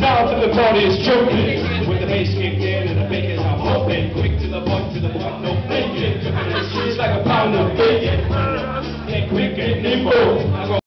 Now to the party is jumping. When the bass kicked in and the bacon's are pumping. Quick to the point, to the point, no bacon. It's like a pound of bacon. Get quick and nimble.